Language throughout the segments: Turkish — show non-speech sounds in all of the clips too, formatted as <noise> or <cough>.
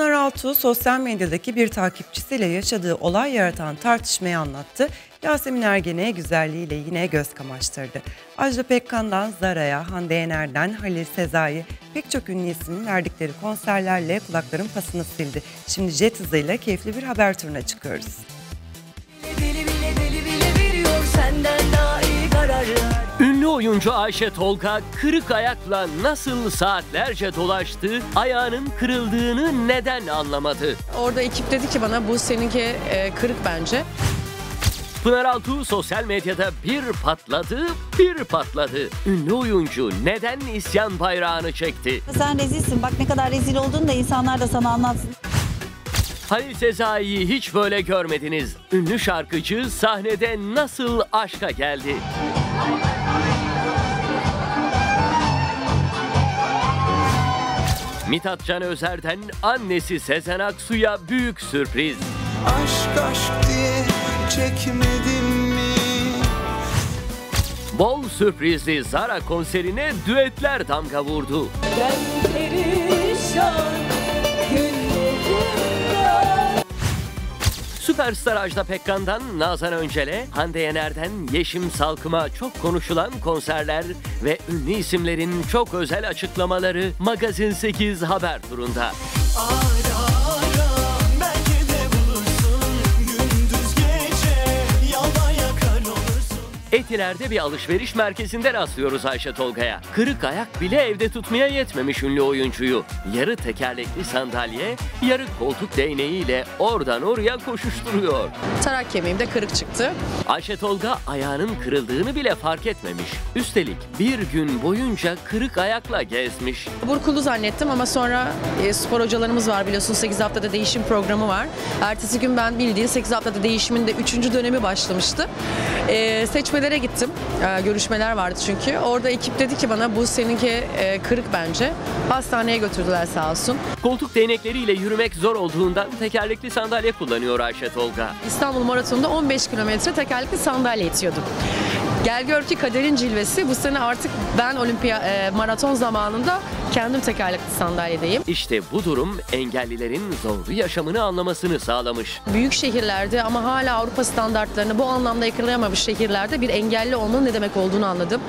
Pınar Altuğ sosyal medyadaki bir takipçisiyle yaşadığı olay yaratan tartışmayı anlattı. Yasemin Ergen'e güzelliğiyle yine göz kamaştırdı. Ajda Pekkan'dan Zara'ya, Hande Yener'den Halil Sezai pek çok ünlü ismin verdikleri konserlerle kulakların pasını sildi. Şimdi jet hızıyla keyifli bir haber turuna çıkıyoruz. Deli bile deli bile veriyor senden daha iyi kararlar Ünlü oyuncu Ayşe Tolga kırık ayakla nasıl saatlerce dolaştı, ayağının kırıldığını neden anlamadı. Orada ekip dedi ki bana bu seninki e, kırık bence. Pınar Altuğ sosyal medyada bir patladı, bir patladı. Ünlü oyuncu neden isyan bayrağını çekti? Sen rezilsin. Bak ne kadar rezil olduğunu da insanlar da sana anlatsın. Halil Sezai'yi hiç böyle görmediniz. Ünlü şarkıcı sahnede nasıl aşka geldi? Mithat Can Özer'den annesi Sezen Aksu'ya büyük sürpriz. Aşk aşk diye çekmedim mi? Bol sürprizli Zara konserine düetler damga vurdu. Ben perişan Süperstar Ajda Pekkan'dan Nazan Öncel'e, Hande Yener'den Yeşim Salkım'a çok konuşulan konserler ve ünlü isimlerin çok özel açıklamaları Magazin 8 haber turunda. Ara Etiler'de bir alışveriş merkezinde rastlıyoruz Ayşe Tolga'ya. Kırık ayak bile evde tutmaya yetmemiş ünlü oyuncuyu. Yarı tekerlekli sandalye, yarı koltuk değneğiyle oradan oraya koşuşturuyor. Tarak kemiğim de kırık çıktı. Ayşe Tolga ayağının kırıldığını bile fark etmemiş. Üstelik bir gün boyunca kırık ayakla gezmiş. Burkuldu zannettim ama sonra e, spor hocalarımız var biliyorsun 8 haftada değişim programı var. Ertesi gün ben bildiğin 8 haftada değişimin de 3. dönemi başlamıştı. E, seçmelere gittim. E, görüşmeler vardı çünkü. Orada ekip dedi ki bana bu seninki e, kırık bence. Hastaneye götürdüler sağ olsun. Koltuk değnekleriyle yürümek zor olduğundan tekerlekli sandalye kullanıyor Ayşe Tolga. İstanbul Maratonu'nda 15 kilometre tekerlekli sandalye itiyordum. Gel gör ki kaderin cilvesi bu sene artık ben olimpiya e, maraton zamanında kendim tekerlekli sandalyedeyim. İşte bu durum engellilerin zorlu yaşamını anlamasını sağlamış. Büyük şehirlerde ama hala Avrupa standartlarını bu anlamda yakalayamamış şehirlerde bir engelli olmanın ne demek olduğunu anladım.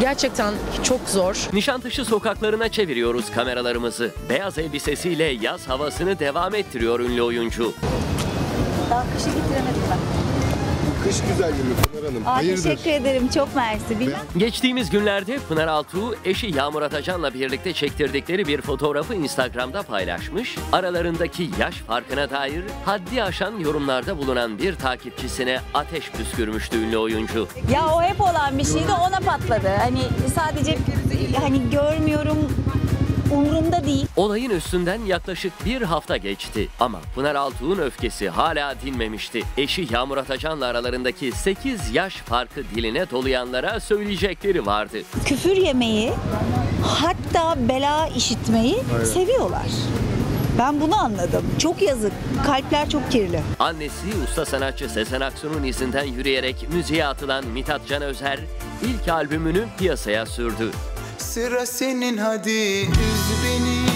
Gerçekten çok zor. Nişantaşı sokaklarına çeviriyoruz kameralarımızı. Beyaz elbisesiyle yaz havasını devam ettiriyor ünlü oyuncu. Daha kışı getiremedim ben. Kış güzelliği mi Pınar Hanım? Aa, Hayırdır? teşekkür ederim. Çok mersi. Bilmem. Geçtiğimiz günlerde Pınar Altuğ eşi Yağmur Atacan'la birlikte çektirdikleri bir fotoğrafı Instagram'da paylaşmış. Aralarındaki yaş farkına dair haddi aşan yorumlarda bulunan bir takipçisine ateş püskürmüştü ünlü oyuncu. Ya o hep olan bir şeydi ona patladı. Hani sadece hani görmüyorum umurumda değil. Olayın üstünden yaklaşık bir hafta geçti. Ama Pınar Altuğ'un öfkesi hala dinmemişti. Eşi Yağmur Atacan'la aralarındaki 8 yaş farkı diline dolayanlara söyleyecekleri vardı. Küfür yemeyi hatta bela işitmeyi seviyorlar. Ben bunu anladım. Çok yazık. Kalpler çok kirli. Annesi usta sanatçı Sezen Aksu'nun izinden yürüyerek müziğe atılan Mithat Can Özer ilk albümünü piyasaya sürdü. Sıra senin hadi üz beni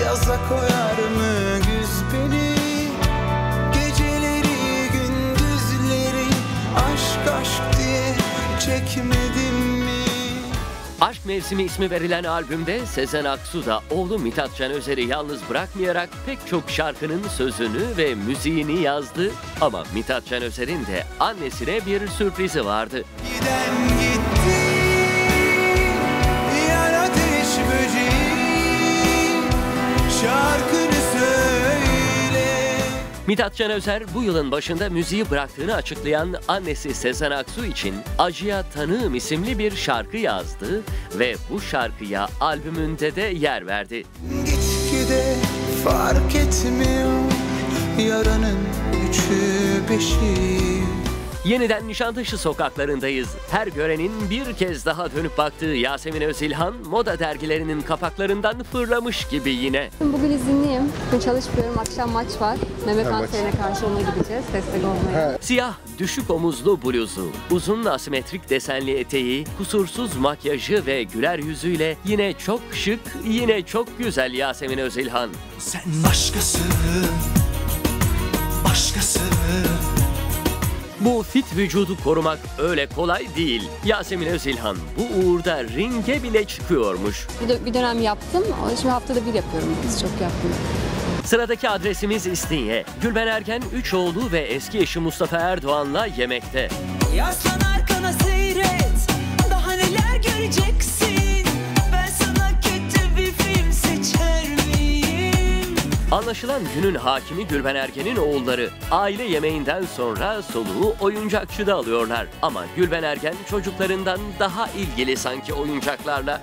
Yaza koyar mı güz beni Geceleri gündüzleri Aşk aşk diye çekmedim mi? Aşk Mevsimi ismi verilen albümde Sezen Aksu da oğlu Mithat Can Özer'i yalnız bırakmayarak pek çok şarkının sözünü ve müziğini yazdı. Ama Mithat Can Özer'in de annesine bir sürprizi vardı. Giden Mithat Can Özer bu yılın başında müziği bıraktığını açıklayan annesi Sezen Aksu için Acıya Tanığım isimli bir şarkı yazdı ve bu şarkıya albümünde de yer verdi. Gitgide fark etmiyor Yaranın üçü beşi Yeniden Nişantaşı sokaklarındayız. Her görenin bir kez daha dönüp baktığı Yasemin Özilhan moda dergilerinin kapaklarından fırlamış gibi yine. Bugün izinliyim. Bugün çalışmıyorum. Akşam maç var. Maç. Ansel'e karşı ona gideceğiz. Destek olmaya. Siyah düşük omuzlu bluzu, uzun asimetrik desenli eteği, kusursuz makyajı ve güler yüzüyle yine çok şık, yine çok güzel Yasemin Özilhan. Sen başkasın Başkasın Bu fit vücudu korumak öyle kolay değil. Yasemin Özilhan bu uğurda ringe bile çıkıyormuş. Bir, bir dönem yaptım. Şimdi haftada bir yapıyorum. Biz çok yapmıyorum. Sıradaki adresimiz İstinye. Gülben Ergen, üç oğlu ve eski eşi Mustafa Erdoğan'la yemekte. Yaslan arkana seyret Daha neler göreceksin Anlaşılan günün hakimi Gülben Ergen'in oğulları. Aile yemeğinden sonra soluğu oyuncakçıda alıyorlar. Ama Gülben Ergen çocuklarından daha ilgili sanki oyuncaklarla.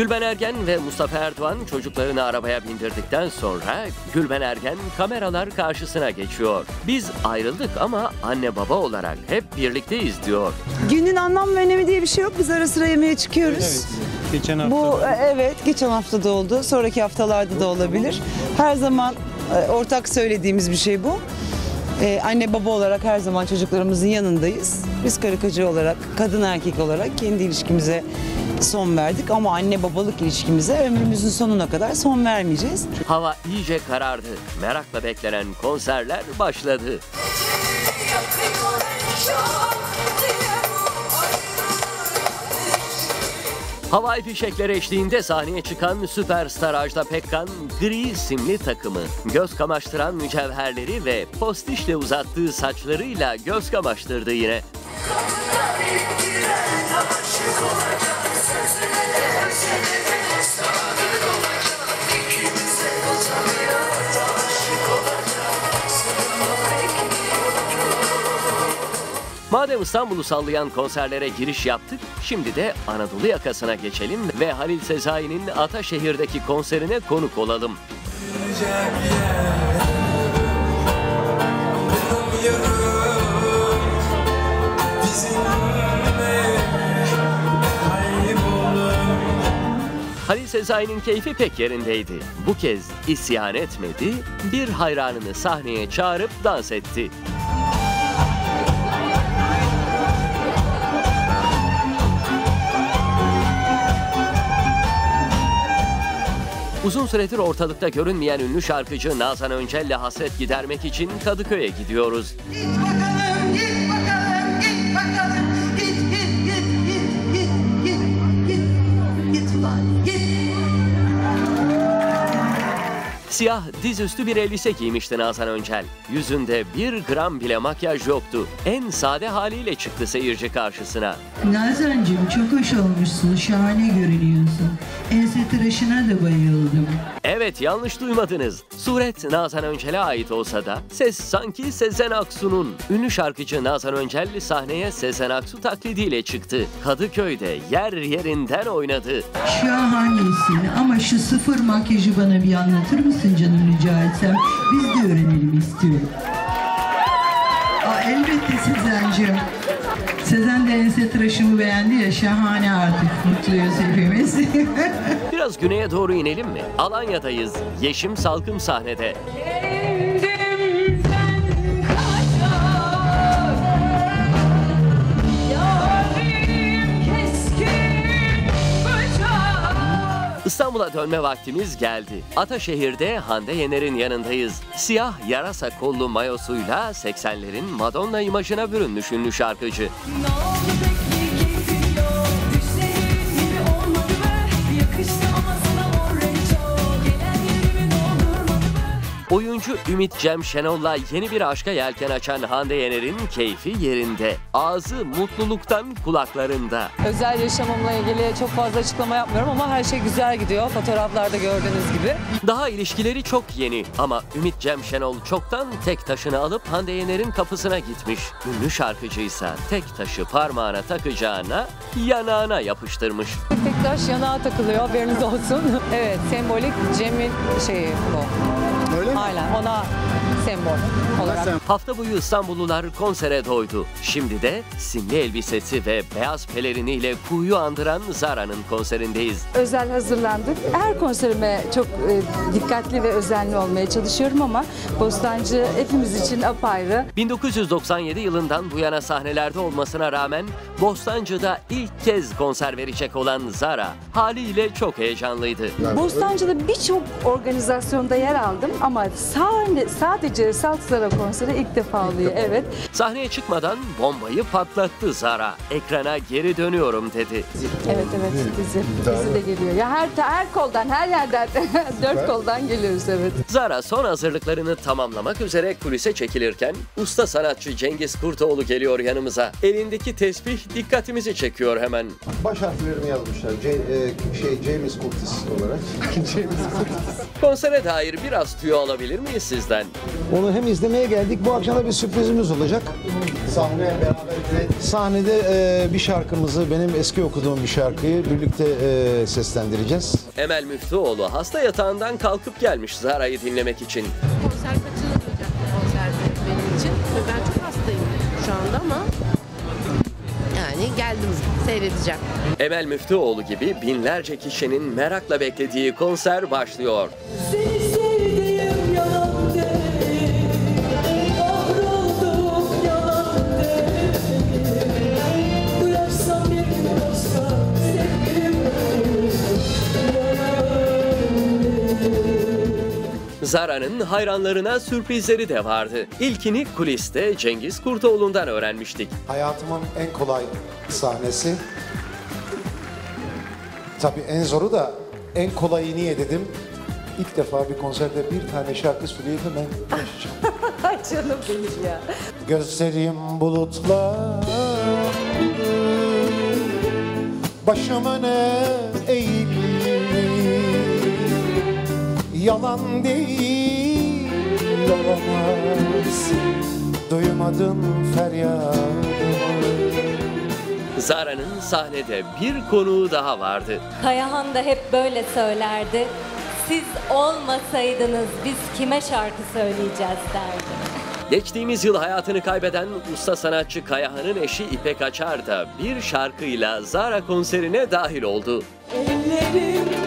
Gülben Ergen ve Mustafa Erdoğan çocuklarını arabaya bindirdikten sonra Gülben Ergen kameralar karşısına geçiyor. Biz ayrıldık ama anne baba olarak hep birlikteyiz diyor. Günün anlam ve önemi diye bir şey yok. Biz ara sıra yemeğe çıkıyoruz. Geçen hafta Bu e, evet geçen hafta da oldu. Sonraki haftalarda da olabilir. Her zaman e, ortak söylediğimiz bir şey bu. E, anne baba olarak her zaman çocuklarımızın yanındayız. Biz karı koca olarak, kadın erkek olarak kendi ilişkimize son verdik ama anne babalık ilişkimize ömrümüzün sonuna kadar son vermeyeceğiz. Hava iyice karardı. Merakla beklenen konserler başladı. Havai fişekler eşliğinde sahneye çıkan süperstar Ajda Pekkan, gri simli takımı, göz kamaştıran mücevherleri ve postişle uzattığı saçlarıyla göz kamaştırdı yine. Madem İstanbul'u sallayan konserlere giriş yaptık, şimdi de Anadolu yakasına geçelim ve Halil Sezai'nin Ataşehir'deki konserine konuk olalım. Halil Sezai'nin keyfi pek yerindeydi. Bu kez isyan etmedi, bir hayranını sahneye çağırıp dans etti. Uzun süredir ortalıkta görünmeyen ünlü şarkıcı Nazan Öncel'le hasret gidermek için Kadıköy'e gidiyoruz. Siyah dizüstü bir elbise giymişti Nazan Öncel. Yüzünde bir gram bile makyaj yoktu. En sade haliyle çıktı seyirci karşısına. Nazancığım çok hoş olmuşsun, şahane görünüyorsun. Ense tıraşına da bayıldım. Evet yanlış duymadınız. Suret Nazan Öncel'e ait olsa da ses sanki Sezen Aksu'nun. Ünlü şarkıcı Nazan Öncel sahneye Sezen Aksu taklidiyle çıktı. Kadıköy'de yer yerinden oynadı. Şahanesin ama şu sıfır makyajı bana bir anlatır mısın canım rica etsem? Biz de öğrenelim istiyorum. Aa, elbette Sezen'cim. Sezen de ense tıraşımı beğendi ya şahane artık mutluyuz hepimiz. <laughs> Biraz güneye doğru inelim mi? Alanya'dayız. Yeşim Salkım sahnede. İstanbul'a dönme vaktimiz geldi. Ataşehir'de Hande Yener'in yanındayız. Siyah yarasa kollu mayosuyla 80'lerin Madonna imajına bürünmüş ünlü şarkıcı. Ne Oyuncu Ümit Cem Şenol'la yeni bir aşka yelken açan Hande Yener'in keyfi yerinde. Ağzı mutluluktan kulaklarında. Özel yaşamımla ilgili çok fazla açıklama yapmıyorum ama her şey güzel gidiyor. Fotoğraflarda gördüğünüz gibi. Daha ilişkileri çok yeni ama Ümit Cem Şenol çoktan tek taşını alıp Hande Yener'in kapısına gitmiş. Ünlü şarkıcıysa tek taşı parmağına takacağına yanağına yapıştırmış. Tek taş yanağa takılıyor haberiniz olsun. <laughs> evet sembolik Cem'in şeyi bu. Öyle mi? Aynen ona sembol olarak. Hafta boyu İstanbullular konsere doydu. Şimdi de simli elbisesi ve beyaz peleriniyle kuyu andıran Zara'nın konserindeyiz. özel hazırlandık. Her konserime çok e, dikkatli ve özenli olmaya çalışıyorum ama Bostancı hepimiz için apayrı. 1997 yılından bu yana sahnelerde olmasına rağmen Bostancı'da ilk kez konser verecek olan Zara haliyle çok heyecanlıydı. Bostancı'da birçok organizasyonda yer aldım ama sahne, sadece Saltlara konseri ilk defa oluyor. Evet. Sahneye çıkmadan bombayı patlattı Zara. Ekrana geri dönüyorum dedi. Evet evet dizi. Dizi de geliyor. Ya her her koldan, her yerden, <laughs> dört koldan geliyoruz evet. Zara son hazırlıklarını tamamlamak üzere kulise çekilirken usta sanatçı Cengiz Kurtoğlu geliyor yanımıza. Elindeki tesbih dikkatimizi çekiyor hemen. Baş harflerini yazmışlar. C- e, şey James Curtis olarak. <laughs> James Curtis. Konsere dair biraz tüyo alabilir miyiz sizden? Onu hem izlemeye geldik. Bu akşam da bir sürprizimiz olacak. Sahne beraber Sahnede e, bir şarkımızı, benim eski okuduğum bir şarkıyı birlikte e, seslendireceğiz. Emel Müftüoğlu hasta yatağından kalkıp gelmiş Zara'yı dinlemek için. konser kaçırılmayacak bir konserdi benim için. Ve ben çok hastayım şu anda ama yani geldim seyredeceğim. Emel Müftüoğlu gibi binlerce kişinin merakla beklediği konser başlıyor. Seni Zara'nın hayranlarına sürprizleri de vardı. İlkini kuliste Cengiz Kurtoğlu'ndan öğrenmiştik. Hayatımın en kolay sahnesi. Tabii en zoru da en kolayı niye dedim? İlk defa bir konserde bir tane şarkı söyleyip hemen <laughs> canım benim ya. Gözlerim bulutlar Başım öne eğildi Yalan değil olamaz Duymadın feryadımı Zara'nın sahnede bir konuğu daha vardı. Kayahan da hep böyle söylerdi. Siz olmasaydınız biz kime şarkı söyleyeceğiz derdi. Geçtiğimiz yıl hayatını kaybeden usta sanatçı Kayahan'ın eşi İpek Açar da bir şarkıyla Zara konserine dahil oldu. Ellerimsin,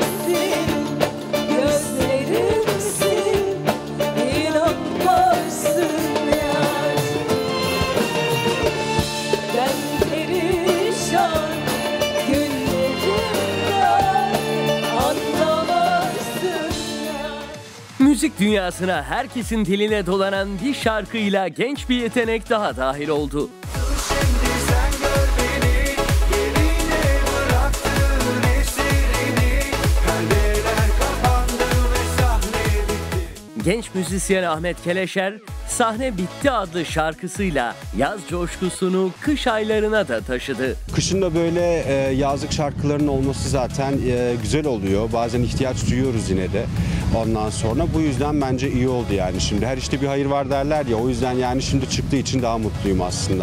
Müzik dünyasına herkesin diline dolanan bir şarkıyla genç bir yetenek daha dahil oldu. Genç müzisyen Ahmet Keleşer, Sahne Bitti adlı şarkısıyla yaz coşkusunu kış aylarına da taşıdı. Kışın da böyle e, yazlık şarkıların olması zaten e, güzel oluyor. Bazen ihtiyaç duyuyoruz yine de. Ondan sonra bu yüzden bence iyi oldu yani şimdi. Her işte bir hayır var derler ya o yüzden yani şimdi çıktığı için daha mutluyum aslında.